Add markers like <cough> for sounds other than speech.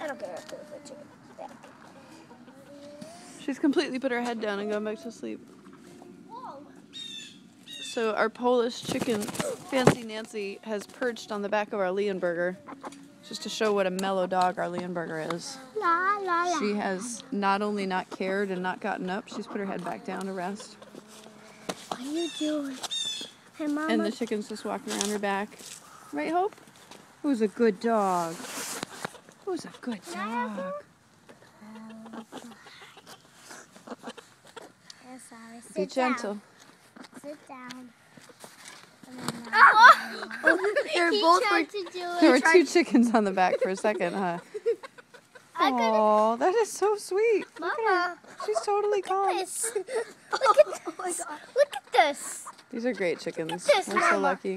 I don't care if there's a chicken. Yeah. She's completely put her head down and gone back to sleep. So our Polish chicken, Fancy Nancy, has perched on the back of our Leonberger, just to show what a mellow dog our Leonberger is. La la la. She has not only not cared and not gotten up, she's put her head back down to rest. What are you doing? Hey, Mama. And the chicken's just walking around her back. Right, Hope? Who's a good dog? Who's a good dog? Sorry. Sit Be gentle. Down. Sit down. They're oh, <laughs> he both tried like- to do it. There were two chickens on the back for a second, huh? <laughs> Oh, that is so sweet. Mama, She's totally calm. this. <laughs> Look at oh this. Look at this. These are great chickens. this, We're so lucky.